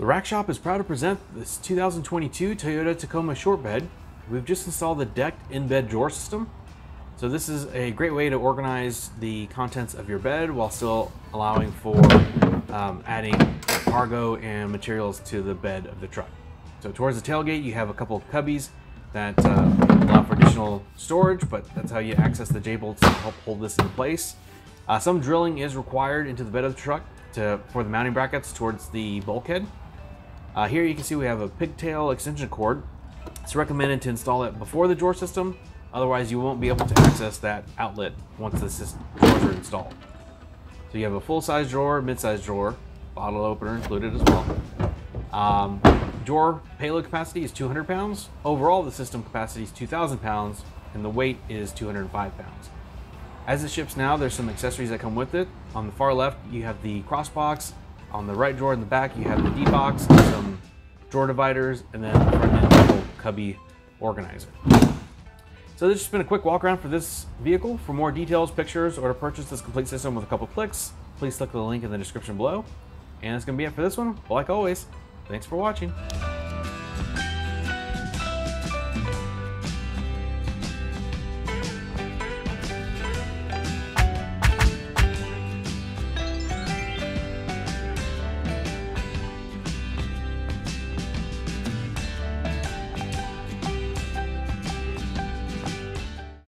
The Rack Shop is proud to present this 2022 Toyota Tacoma short bed. We've just installed the decked in-bed drawer system. So this is a great way to organize the contents of your bed while still allowing for um, adding cargo and materials to the bed of the truck. So towards the tailgate, you have a couple of cubbies that uh, allow for additional storage, but that's how you access the J-bolts to help hold this in place. Uh, some drilling is required into the bed of the truck to, for the mounting brackets towards the bulkhead. Uh, here you can see we have a pigtail extension cord. It's recommended to install it before the drawer system, otherwise you won't be able to access that outlet once the drawers are installed. So you have a full-size drawer, mid-size drawer, bottle opener included as well. Um, drawer payload capacity is 200 pounds. Overall, the system capacity is 2,000 pounds, and the weight is 205 pounds. As it ships now, there's some accessories that come with it. On the far left, you have the crossbox on the right drawer in the back, you have the D-box, some drawer dividers, and then end little cubby organizer. So this has been a quick walk around for this vehicle. For more details, pictures, or to purchase this complete system with a couple clicks, please click the link in the description below. And that's going to be it for this one. Like always, thanks for watching.